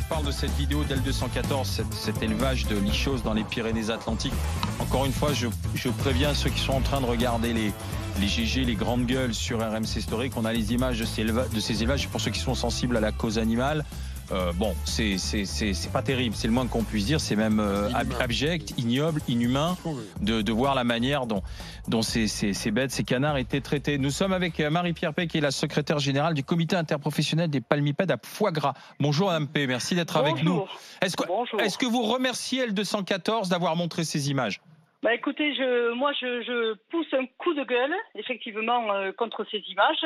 on parle de cette vidéo d'L214, cet, cet élevage de lichos dans les Pyrénées-Atlantiques. Encore une fois, je, je préviens ceux qui sont en train de regarder les, GG, les grandes gueules sur RMC Story, qu'on a les images de ces élevages pour ceux qui sont sensibles à la cause animale. Euh, bon, c'est c'est- c'est- c'est pas terrible, c'est le moins qu'on puisse dire, c'est même euh, abject, ignoble, inhumain de, de voir la manière dont, dont ces, ces- ces bêtes, ces canards étaient traités. Nous sommes avec euh, Marie-Pierre Pay, qui est la secrétaire générale du comité interprofessionnel des palmipèdes à foie gras. Bonjour Madame Pay, merci d'être avec nous. Bonjour. Est-ce que, vous remerciez L214 d'avoir montré ces images? Bah écoutez, je, moi je, je pousse un coup de gueule, effectivement, euh, contre ces images.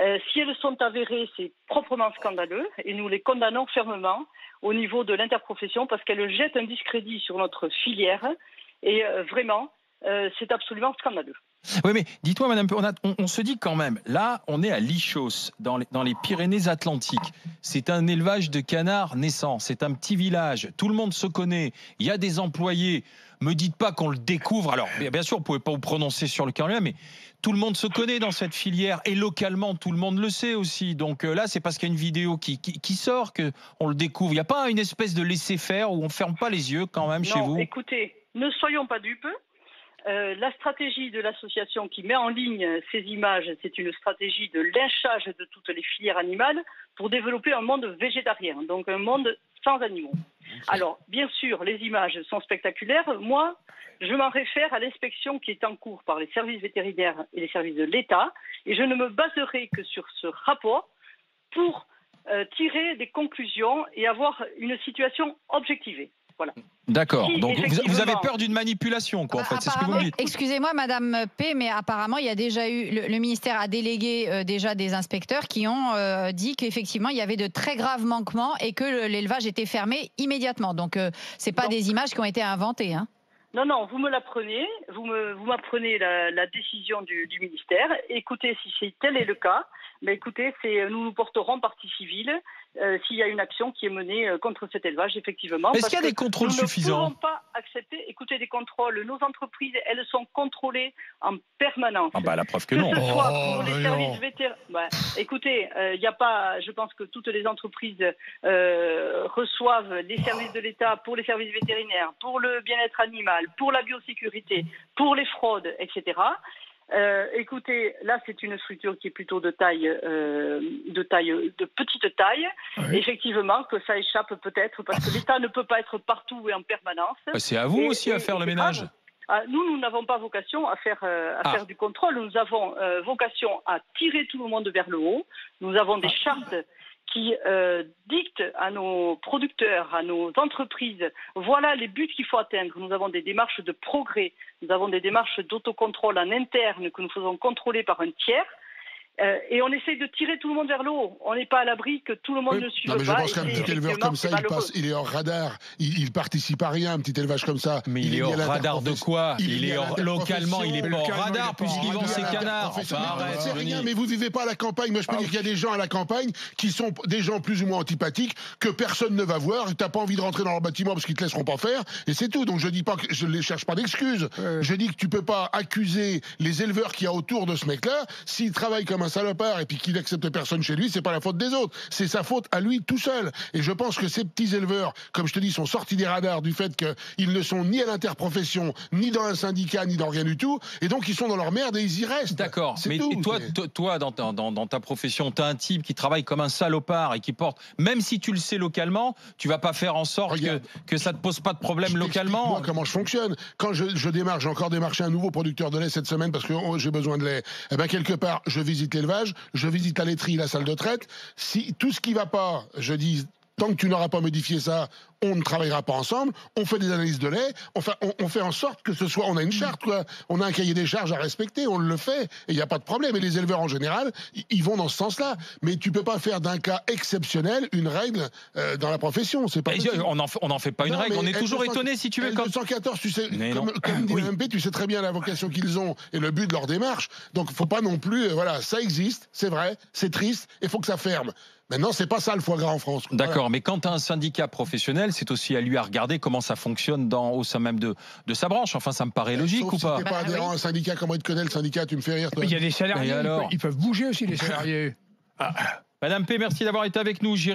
Euh, si elles sont avérées, c'est proprement scandaleux et nous les condamnons fermement au niveau de l'interprofession parce qu'elles jettent un discrédit sur notre filière et euh, vraiment, euh, c'est absolument scandaleux. Oui, mais dites-moi, Madame on, a- on- on se dit quand même, là, on est à Lichos, dans les, dans les Pyrénées-Atlantiques. C'est un élevage de canards naissants, c'est un petit village, tout le monde se connaît, il y a des employés. Me dites pas qu'on le découvre. Alors, bien sûr, vous pouvez pas vous prononcer sur le cas là, mais tout le monde se connaît dans cette filière et localement, tout le monde le sait aussi. Donc euh, là, c'est parce qu'il y a une vidéo qui, qui, qui sort que on le découvre. Il n'y a pas une espèce de laisser-faire où on ferme pas les yeux quand même chez vous? écoutez, ne soyons pas dupes. Euh, la stratégie de l'association qui met en ligne ces images, c'est une stratégie de lynchage de toutes les filières animales pour développer un monde végétarien, donc un monde sans animaux. Alors, bien sûr, les images sont spectaculaires. Moi, je m'en réfère à l'inspection qui est en cours par les services vétérinaires et les services de l'État, et je ne me baserai que sur ce rapport pour euh, tirer des conclusions et avoir une situation objectivée. Voilà. D'accord. Si, Donc vous, vous avez peur d'une manipulation, quoi. En Bah, fait, c'est ce que vous me dites. Excusez-moi, Madame P, mais apparemment, il y a déjà eu le, le ministère a délégué euh, déjà des inspecteurs qui ont euh, dit qu'effectivement, il y avait de très graves manquements et que le- l'élevage était fermé immédiatement. Donc, euh, c'est pas des images qui ont été inventées. Hein. Non, non, vous me l'apprenez, vous me, vous m'apprenez la, la décision du, du ministère. Écoutez, si c'est tel est le cas, mais écoutez, c'est, nous nous porterons partie civile euh, s'il y a une action qui est menée euh, contre cet élevage, effectivement. Est-ce parce qu'il y a des contrôles nous suffisants ne pouvons pas accepter, écoutez, des contrôles. Nos entreprises, elles sont contrôlées en permanence. Ah bah la preuve que que non. ce soit Oh, pour les services vétérinaires. Ouais. Écoutez, il n'y a pas. Je pense que toutes les entreprises euh, reçoivent les services de l'État pour les services vétérinaires, pour le bien-être animal, pour la biosécurité, pour les fraudes, etc. Euh, écoutez, là, c'est une structure qui est plutôt de taille, euh, de taille, de petite taille. Oui. Effectivement, que ça échappe peut-être parce que l'État ne peut pas être partout et en permanence. Bah, C'est à vous Et- aussi à faire le ménage. grave. Ah, nous, nous n'avons pas vocation à faire, euh, à Ah. faire du contrôle. Nous avons euh, vocation à tirer tout le monde vers le haut. Nous avons Ah. des chartes qui euh, dictent à nos producteurs, à nos entreprises, voilà les buts qu'il faut atteindre. Nous avons des démarches de progrès, nous avons des démarches d'autocontrôle en interne que nous faisons contrôler par un tiers. Euh, et on essaye de tirer tout le monde vers le haut. On n'est pas à l'abri que tout le monde ne suive Non, mais je pas. pense qu'un petit éleveur comme ça, il, malheureux. passe, il est hors radar. Il, il participe à rien, un petit élevage comme ça. Mais il, est hors radar de quoi Il est hors- localement, il est pas hors radar puisqu'il vend ses canards. c'est rien, mais vous vivez pas à la campagne. Moi, je peux dire qu'il y a des gens à la campagne qui sont des gens plus ou moins antipathiques que personne ne va voir. T'as pas envie de rentrer dans leur bâtiment parce qu'ils te laisseront pas faire. Et c'est tout. Donc je dis pas que je ne cherche pas d'excuses. Je dis que tu peux pas accuser les éleveurs qu'il y a autour de ce mec-là. S'il travaille comme un salopard et puis qu'il accepte personne chez lui, c'est pas la faute des autres. C'est sa faute à lui tout seul. Et je pense que ces petits éleveurs, comme je te dis, sont sortis des radars du fait qu'ils ne sont ni à l'interprofession, ni dans un syndicat, ni dans rien du tout. Et donc ils sont dans leur merde et ils y restent. D'accord, mais tout, toi, toi dans, ta- dans- dans ta profession, tu as un type qui travaille comme un salopard et qui porte, même si tu le sais localement, tu vas pas faire en sorte que, Regarde. que ça te pose pas de problème Je localement. Moi, comment je fonctionne. Quand je, je démarre, j'ai encore démarché un nouveau producteur de lait cette semaine parce que oh, j'ai besoin de lait. Eh ben, quelque part, je visite l'élevage, je visite la laiterie, la salle de traite. Si tout ce qui va pas, je dis, tant que tu n'auras pas modifié ça, on ne travaillera pas ensemble. On fait des analyses de lait. On, on fait en sorte que ce soit, on a une charte, quoi. On a un cahier des charges à respecter. On le fait. Et il n'y a pas de problème. Et les éleveurs, en général, ils- vont dans ce sens-là. Mais tu peux pas faire d'un cas exceptionnel une règle euh, dans la profession. C'est pas possible. on n'en fait, on en fait pas une Non, règle, on est toujours L200 étonné si tu veux. Quand... L214, tu sais, Mais comme, comme dit Oui. tu sais très bien la vocation qu'ils ont et le but de leur démarche. Donc, faut pas non plus, euh, voilà, ça existe, c'est vrai, c'est triste, et faut que ça ferme. Maintenant, c'est pas ça le foie gras en France. Voilà. D'accord, mais quand tu as un syndicat professionnel, c'est aussi à lui à regarder comment ça fonctionne dans, au sein même de, de sa branche. Enfin, ça me paraît logique Sauf ou si pas pas Bah, adhérent oui. à un syndicat, comment il te connaît le syndicat Tu me fais rire, toi. Il y a des salariés, ils alors peuvent- ils peuvent bouger aussi, les salariés. Madame P, merci d'avoir été avec nous. J'irai